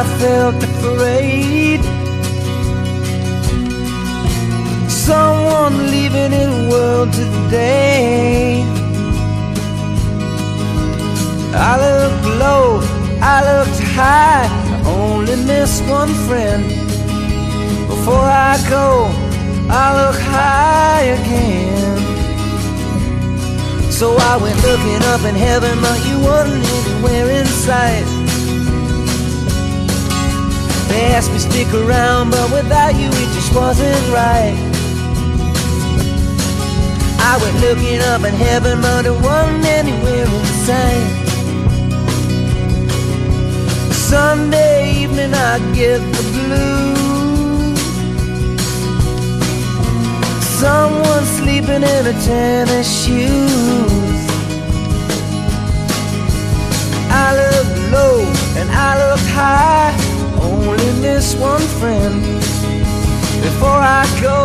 I felt afraid. Someone leaving in the world today. I looked low, I looked high, I only miss one friend. Before I go, I look high again. So I went looking up in heaven, but you weren't anywhere in sight. Asked me to stick around, but without you it just wasn't right. I went looking up in heaven, but it wasn't anywhere in the sight. Sunday evening I get the blues. Someone sleeping in a tennis shoes. I looked low and I looked high, miss one friend. Before I go,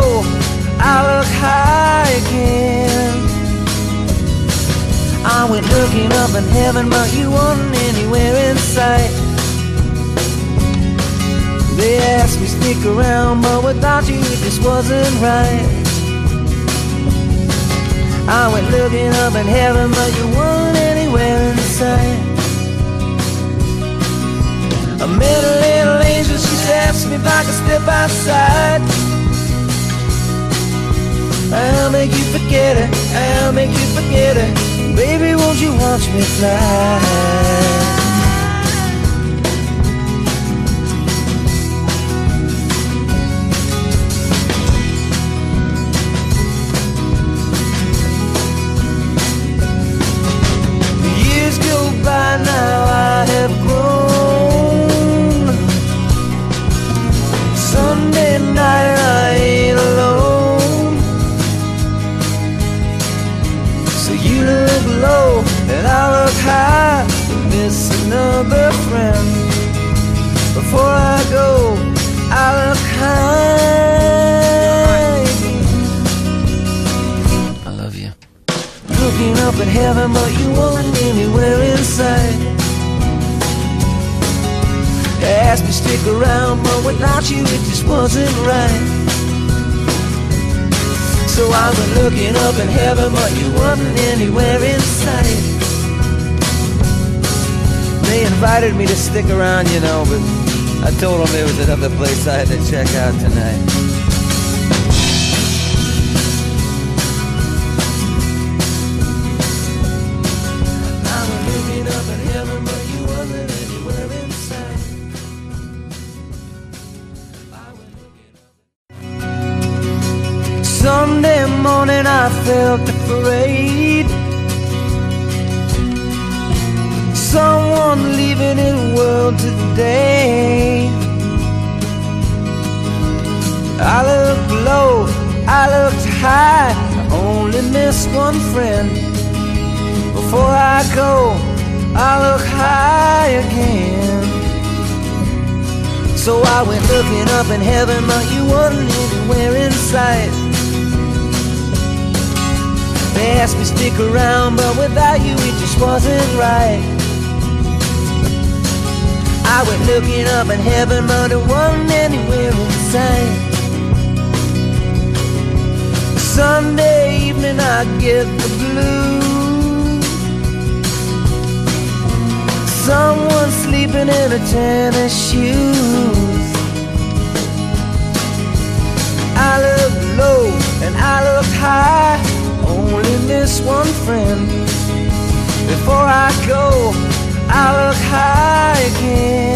I look high again. I went looking up in heaven, but you weren't anywhere in sight. They asked me stick around, but without you it just wasn't right. I went looking up in heaven, but you weren't anywhere in sight. I met a asked me I could step outside. I'll make you forget it, I'll make you forget it. Baby, won't you watch me fly? Before I go, I look high. I love you. Looking up at heaven, but you weren't anywhere in sight. They asked me stick around, but without you it just wasn't right. So I went looking up in heaven, but you weren't anywhere in sight. They invited me to stick around, you know, but I told him there was another place I had to check out tonight. Sunday morning I felt afraid. Someone leaving in the world today. I looked low, I looked high, I only miss one friend. Before I go, I look high again. So I went looking up in heaven, but you weren't anywhere in sight. They asked me stick around, but without you it just wasn't right. I went looking up in heaven, but it wasn't anywhere in sight. Sunday evening I get the blues. Someone sleeping in a tennis shoes. I look low and I look high, only miss one friend. Before I go, I look high again.